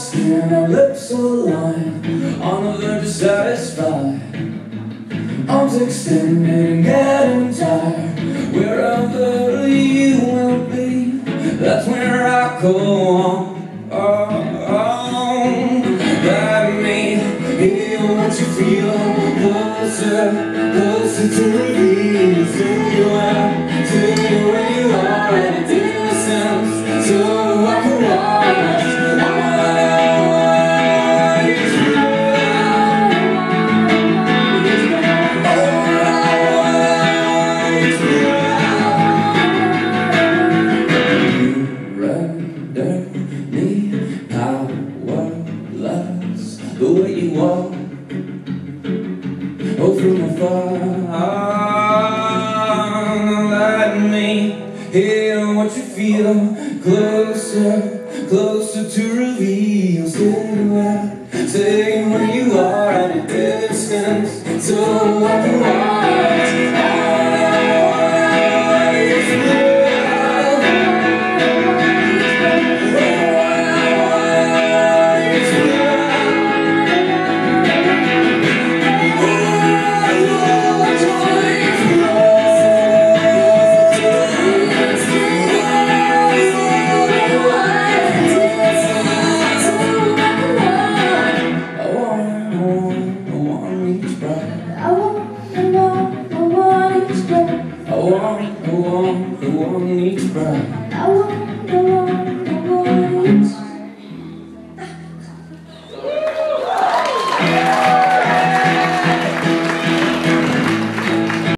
Skin, our lips align On the verge of satisfied Arms extended and getting tired Wherever you will be That's where I go on. Oh, oh. Let me hear what you feel. Closer, closer to reveal To you out, you walk oh from afar let me hear what you feel. Closer closer to reveal. Say where say where you are at a distance. So I can watch one, the one, the one you cry. The one, the one, the one